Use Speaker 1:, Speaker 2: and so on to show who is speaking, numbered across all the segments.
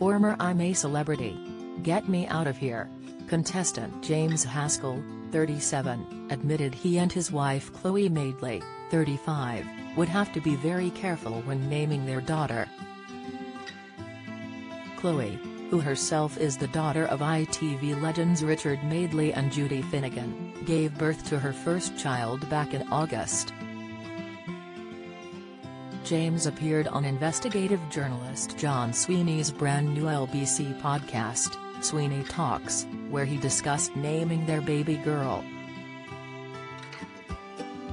Speaker 1: Former I'm a Celebrity. Get Me Out of Here. Contestant James Haskell, 37, admitted he and his wife Chloe Madeley, 35, would have to be very careful when naming their daughter. Chloe, who herself is the daughter of ITV legends Richard Madeley and Judy Finnegan, gave birth to her first child back in August. James appeared on investigative journalist John Sweeney's brand new LBC podcast, Sweeney Talks, where he discussed naming their baby girl.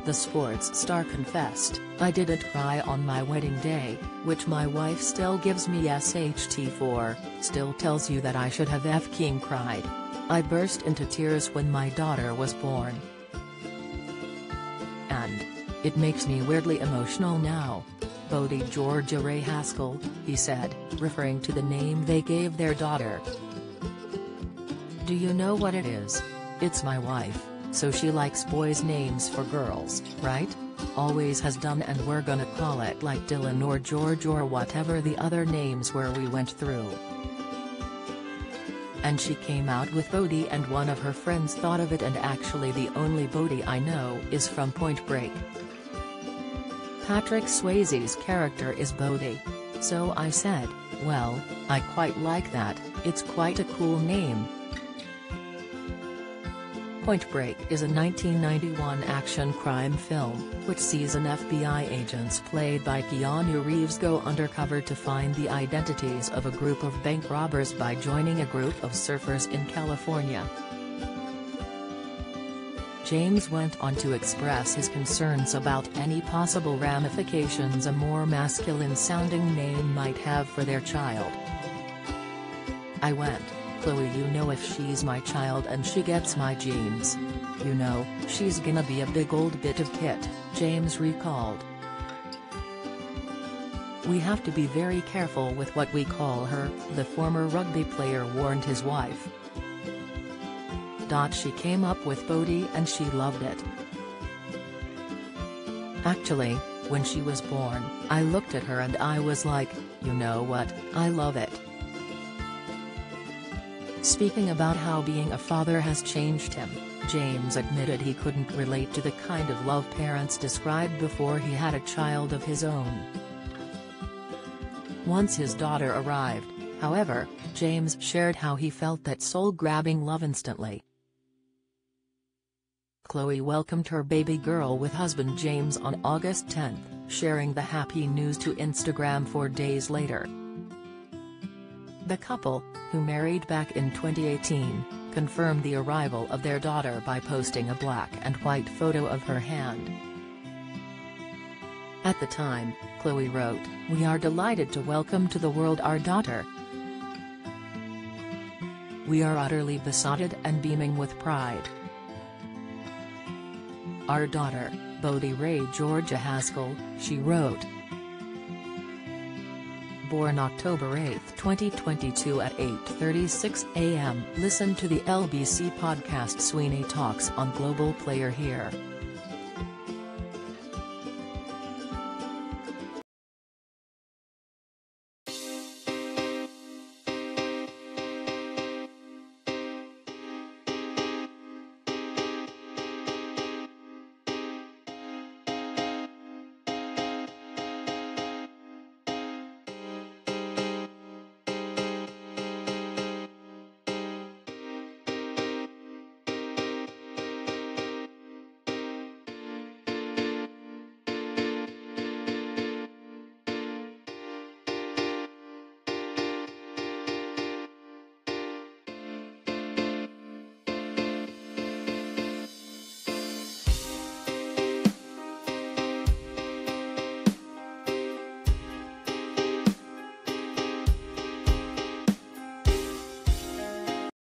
Speaker 1: The sports star confessed, I didn't cry on my wedding day, which my wife still gives me SHT for, still tells you that I should have F-king cried. I burst into tears when my daughter was born. And. It makes me weirdly emotional now. Bodhi Georgia Ray Haskell, he said, referring to the name they gave their daughter. Do you know what it is? It's my wife, so she likes boys' names for girls, right? Always has done and we're gonna call it like Dylan or George or whatever the other names were we went through. And she came out with Bodhi and one of her friends thought of it and actually the only Bodhi I know is from Point Break. Patrick Swayze's character is Bodhi. So I said, well, I quite like that, it's quite a cool name. Point Break is a 1991 action crime film, which sees an FBI agents played by Keanu Reeves go undercover to find the identities of a group of bank robbers by joining a group of surfers in California. James went on to express his concerns about any possible ramifications a more masculine-sounding name might have for their child. I went, Chloe you know if she's my child and she gets my genes. You know, she's gonna be a big old bit of kit, James recalled. We have to be very careful with what we call her, the former rugby player warned his wife. She came up with Bodhi and she loved it. Actually, when she was born, I looked at her and I was like, you know what, I love it. Speaking about how being a father has changed him, James admitted he couldn't relate to the kind of love parents described before he had a child of his own. Once his daughter arrived, however, James shared how he felt that soul-grabbing love instantly. Chloe welcomed her baby girl with husband James on August 10, sharing the happy news to Instagram four days later. The couple, who married back in 2018, confirmed the arrival of their daughter by posting a black and white photo of her hand. At the time, Chloe wrote, We are delighted to welcome to the world our daughter. We are utterly besotted and beaming with pride. Our daughter, Bodhi Ray Georgia Haskell, she wrote. Born October 8, 2022 at 8.36 am. Listen to the LBC podcast Sweeney Talks on Global Player here.